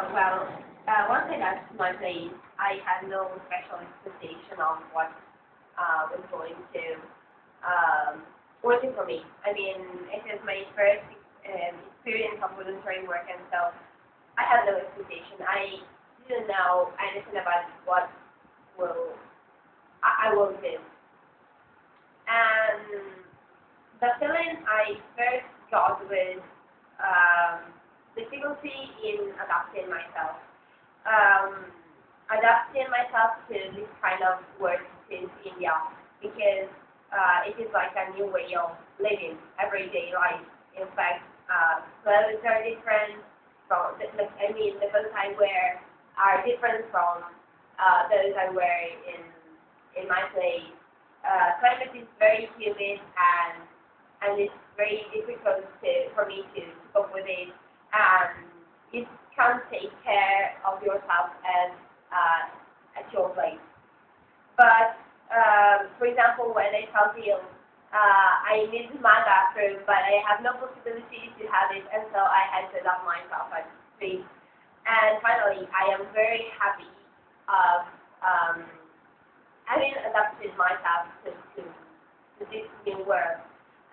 Uh, well, uh, once I left my place, I had no special expectation of what uh, was going to um, working for me. I mean, it is my first um, experience of voluntary work, and so I had no expectation. I didn't know anything about what will I, I will do. And the feeling I first got was um, difficulty in adapting myself. Um, adapting myself to this kind of work in India because uh, it is like a new way of living everyday life. In fact, uh, clothes are different from, the, the, I mean, the clothes I wear are different from uh, those I wear in in my place. Uh, climate is very humid and and it's very difficult to, for me to cope with it and you can take care of yourself as uh, at your place. But um, for example, when I felt ill, uh, I needed my bathroom, but I have no possibility to have it, and so I had to adapt myself at this. And finally, I am very happy of um, having adapted myself to, to, to this new world.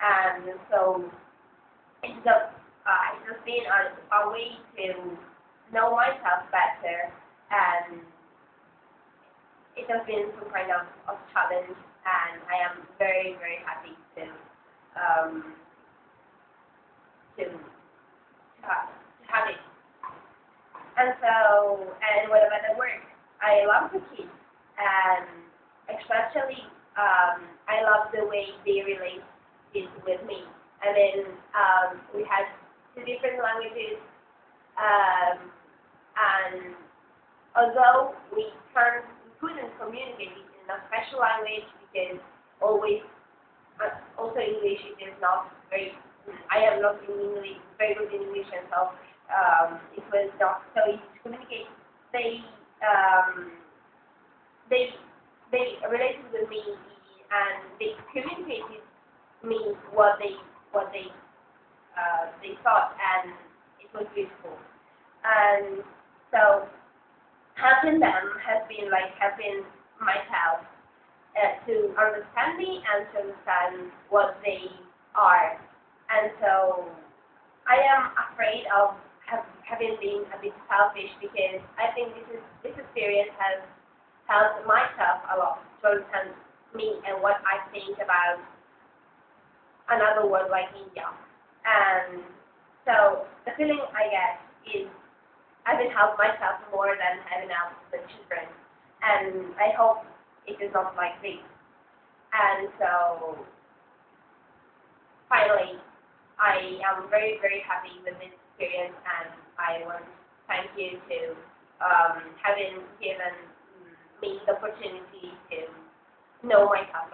And so it's just, uh, it has been a, a way to know myself better and it has been some kind of, of challenge and I am very, very happy to um, to, to, have, it. And so, and what about the work? I love the kids and especially um, I love the way they relate it with me. And then um, we had two different languages. Um, and although we can't, couldn't communicate in a special language because always, uh, also English is not very, I am not in English, very good in English, and so um, it was not so easy to communicate. They, um, they, they related with me and they communicated me what they, what they uh, they thought, and it was beautiful. And so helping them has been like helping myself uh, to understand me and to understand what they are. And so I am afraid of have, having been a bit selfish because I think this is this experience has helped myself a lot to understand me and what I think about another world like India. And so the feeling I get is I've been helped myself more than having helped the children. And I hope it is not like this. And so finally, I am very, very happy with this experience and I want to thank you to um, having given me the opportunity to know myself